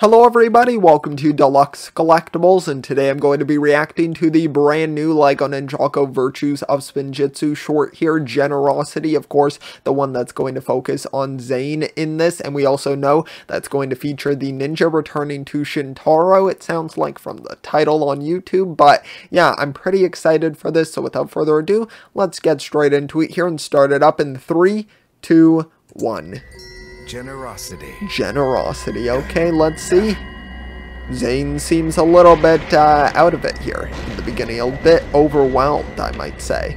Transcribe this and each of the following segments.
Hello everybody, welcome to Deluxe Collectibles, and today I'm going to be reacting to the brand new LEGO Ninjago Virtues of Spinjitzu short here, Generosity, of course, the one that's going to focus on Zane in this, and we also know that's going to feature the ninja returning to Shintaro, it sounds like from the title on YouTube, but yeah, I'm pretty excited for this, so without further ado, let's get straight into it here and start it up in 3, 2, 1. Generosity. Generosity. Okay, let's see. Zane seems a little bit uh, out of it here in the beginning, a bit overwhelmed, I might say.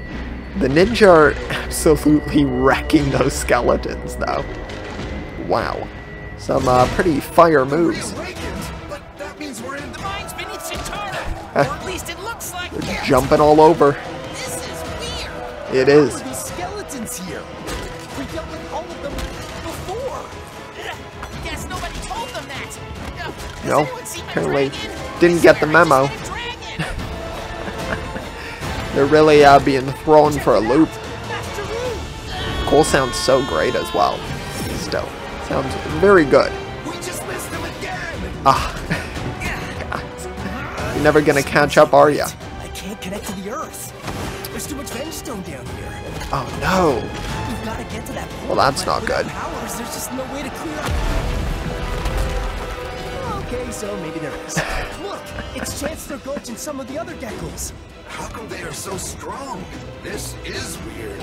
The ninja are absolutely wrecking those skeletons, though. Wow. Some uh, pretty fire moves. Jumping all over. This is weird. It is. No, anyone seen my apparently didn't get the just memo. seen a dragon. They're really uh, being thrown for a loop. Cole sounds so great as well. Still. Sounds very good. We just missed them again. Ah. You're never gonna catch up, are ya? I can't connect to the earth. There's too much vengestone down here. Oh no. We've got to get to that point. Well, that's not Without good. Okay, so maybe there is. Look, it's Chancellor Gulch and some of the other geckos. How come they are so strong? This is weird.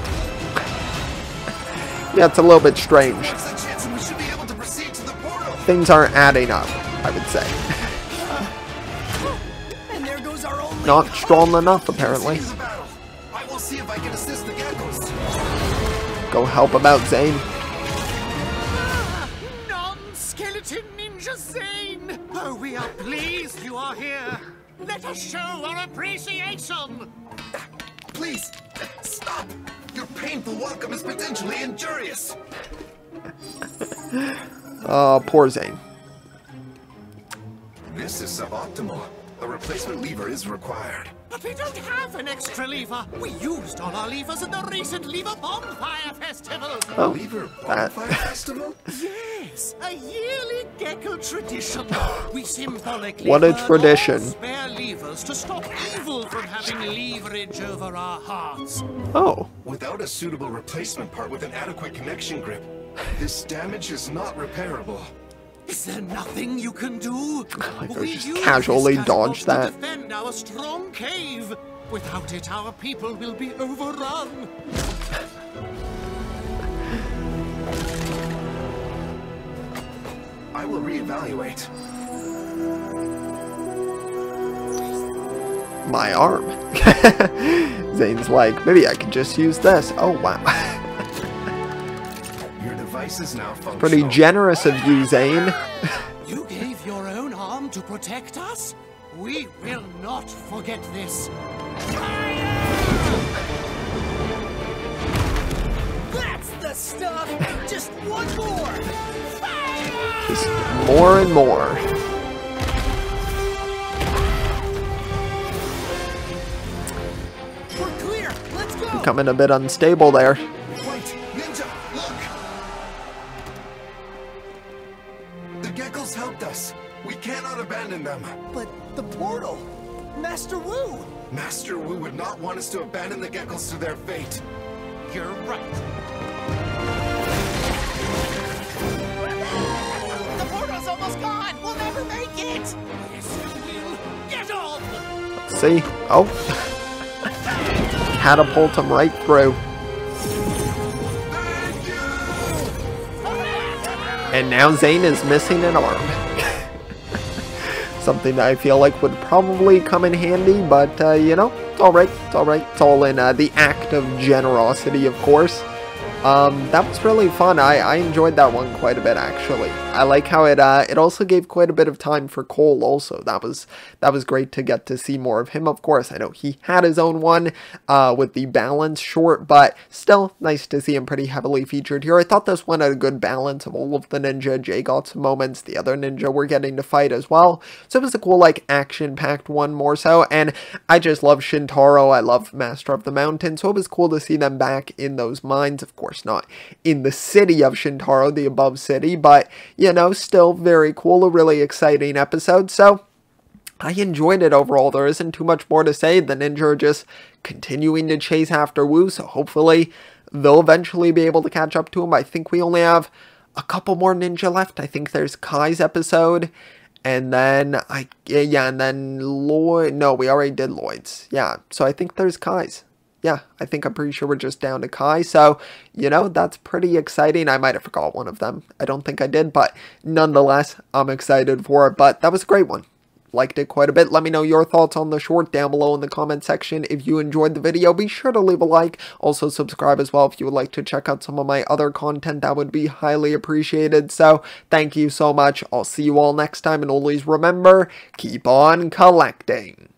Yeah, it's a little bit strange. What's the chance we should be able to proceed to the portal? Things aren't adding up, I would say. And there goes our only. Not strong enough, apparently. Seize the battle. I will see if I can assist the geckos. Go help about Zane. Non-skeleton ninja Zane! Oh, we are pleased you are here. Let us show our appreciation. Please, stop. Your painful welcome is potentially injurious. Oh, poor Zane. This is suboptimal. A replacement lever is required. But we don't have an extra lever. We used all our levers at the recent Lever Bonfire Festival. Oh, Lever. Bonfire Festival? Yes, a yearly gecko tradition. We symbolically What a tradition. all spare levers to stop evil from having leverage over our hearts. Oh, Without a suitable replacement part with an adequate connection grip, this damage is not repairable. Is there nothing you can do? Like I We just casually dodge that. To defend our strong cave. Without it, our people will be overrun. I will reevaluate. my arm. Zane's like, maybe I could just use this. Oh, wow. Your device is now functional. Pretty generous of you, Zane. You gave your own arm to protect us? We will not forget this. That's the stuff. Just one more. Just more and more. We're clear. Let's go. Becoming a bit unstable there. The geckos helped us. We cannot abandon them. But the portal. Master Wu. Master Wu would not want us to abandon the geckos to their fate. You're right. The portal's almost gone. We'll never make it. Yes, you will. Get on! See? Oh. Catapult him right through. And now Zane is missing an arm. Something that I feel like would probably come in handy, but, uh, you know, it's alright, it's alright. It's all in uh, the act of generosity, of course. Um, that was really fun. I, I enjoyed that one quite a bit, actually. I like how it, uh, it also gave quite a bit of time for Cole also. That was, that was great to get to see more of him, of course. I know he had his own one, uh, with the balance short, but still nice to see him pretty heavily featured here. I thought this one had a good balance of all of the ninja. Jay got some moments, the other ninja were getting to fight as well. So it was a cool, like, action-packed one more so, and I just love Shintaro, I love Master of the Mountain, so it was cool to see them back in those mines, of course. Course not in the city of Shintaro, the above city, but, you know, still very cool, a really exciting episode, so I enjoyed it overall. There isn't too much more to say. The ninja are just continuing to chase after Wu, so hopefully they'll eventually be able to catch up to him. I think we only have a couple more ninja left. I think there's Kai's episode, and then I yeah, and then Lloyd. No, we already did Lloyd's. Yeah, so I think there's Kai's. Yeah, I think I'm pretty sure we're just down to Kai. So, you know, that's pretty exciting. I might have forgot one of them. I don't think I did, but nonetheless, I'm excited for it. But that was a great one liked it quite a bit. Let me know your thoughts on the short down below in the comment section. If you enjoyed the video, be sure to leave a like. Also subscribe as well if you would like to check out some of my other content. That would be highly appreciated. So thank you so much. I'll see you all next time and always remember, keep on collecting.